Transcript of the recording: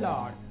Lord.